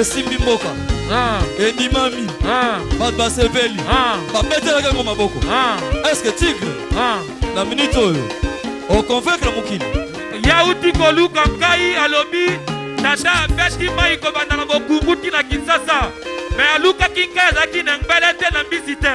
esimbi mboka ah. endimami ah. bato basepeli ah. babetelaka yango maboko eske tigre na minite oyo oconvaincre mokili yauti koluka ngai alobi tata abeti mai kobanda na bokunguti na kinsasa me alukaki ngai azalaki na ngbele te na mbisi te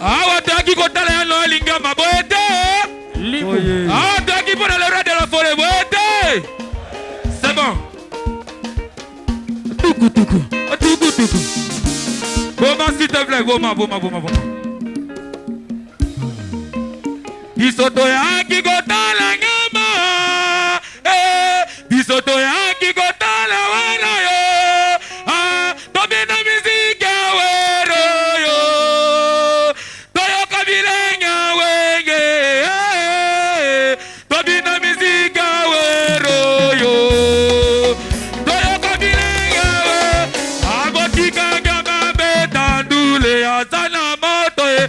awa toyaki kotala ya noel ingama boye te awa toyaki mpo na le roi de la foret boye te c'est bon tukutuku tukutuku boma s'il te plaît boma boma boma boma biso toyaki kotala ngama eh, biso toyaki Tobina musique ya wero yo Toyoka bilengi ya wenge eh. Tobina musique ya wero yo Toyoka bilengi ya we Akotika nganga beta ndule ya sana moto eh.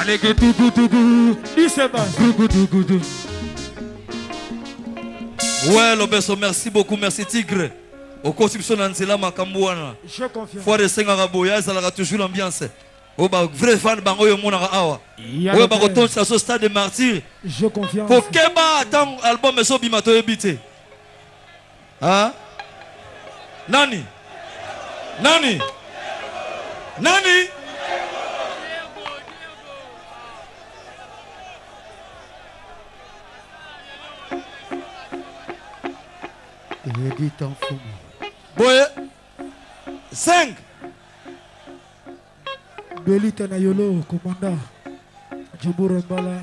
Aleke tuku tuku. Disebas. Tuku tuku tuku. Ouais, Lobeso, merci beaucoup, merci Tigre. okosi biso na nzela makambo wana foire esengaka boye azalaka toujours l'ambiance oyo ba vrai fan bango oyo emonaka awa oyo bakotondisa so stade de martyr kokeba ntango album ezobima toyebi te Hein? Nani? Nani? Nani? Edith Mfumu. Boye 5 Belita na Yolo, commandant. Djibouron Bala.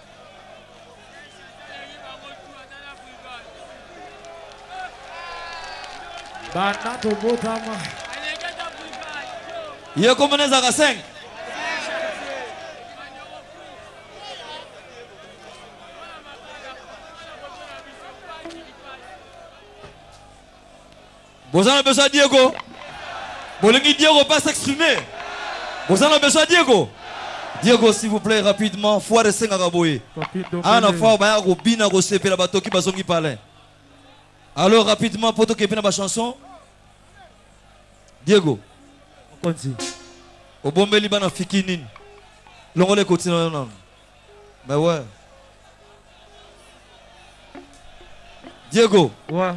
banda tobotama ye komona ezalaka 5 Thank you. Boza na besoin Diego? Bolingi Diego pas s'exprimer? Boza na besoin Diego? Diego s'il vous plaît rapidement foire esengaka boye. Ah na foire baya kobina kosepela batoki bazongi palais. Alors rapidement po tokepe na ba chanson. Diego. Okonzi. Obombeli bana fiki nini? Longola ekotina nanu. Mais ouais. Diego. Ouais.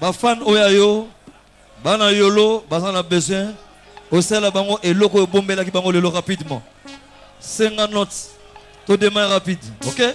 Ba fan oya yo. Bana yolo baza na besoin osala bango eloko ebombelaki bango lelo rapidement senga note to demain rapide okay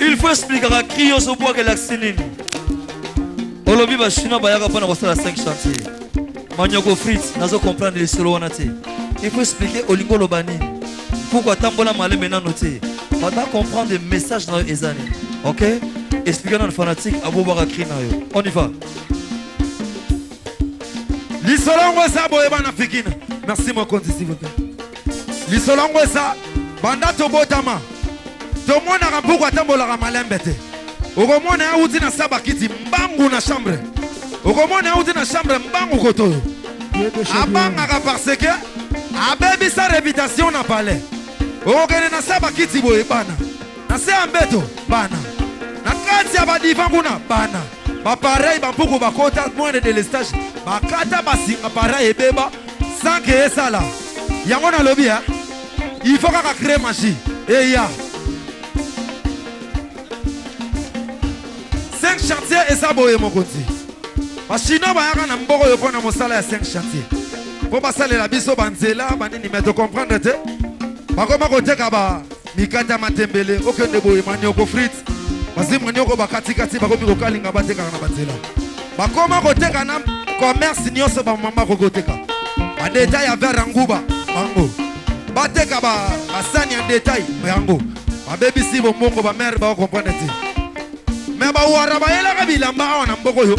il faut explikaka cri yo ozobwaka elakisi nini olobi bachinois bayaka mpo na kosala 5 chantier manioko frit nazo comprendre lisolo wana te il faut explike olingi oloba nini mpuku atambola maleme nano te banda comprendre message na yo eza nini ok explike nano fanatique abobwaka cri na yo on y va lisolo yango eza boye bana fikina merci mokonzi sivote lisolo yango eza banda tobotama tomonaka mpuku atambolaka malembe te okomona ye awuti na saba kiti mbangu na chambre okomona ye awuti na chambre mbangu kotoyo abangaka parce que abebisa reputation na palais okokende na saba kiti boye bana na se ya mbeto bana na kati ya badiva kuna bana bapareil bampuku bakota moyen de delestage bakata basinga pareil ebeba sanke esala yango nalobi ya il faut kaka cree magie eya 5 chantier eza boye mokonzi bachinois bayaka na mboko oyo mpo na mosala ya 5 chantier mpo basalela biso banzela banini me tocomprendre te bakoma koteka ba mikate ya matembele okende boye manioko frite basi manioko bakatikati bakomi kokalinga batekaka na banzela bakoma koteka na commerce nyonso bamama akoki koteka badetail ya vere ya nguba bango bateka basani ya detail yango babebisi bomongo bamere bakokomprendre te me bawara bayelaka bilamba awa na mboko oyo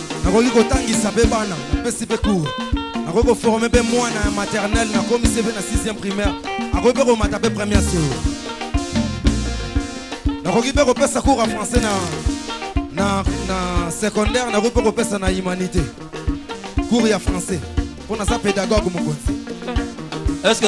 nakoki kotangisa mpe bana napesi mpe cour nakoki koforme mpe mwana ya maternel nakomisi mpe na 6e primaire akoki mpe komata mpe première seo nakoki mpe kopesa cour ya français na, na, na secondaire nakoki mpe kopesa na humanité cour ya français mpo naza pédagogue mokonzi est ce que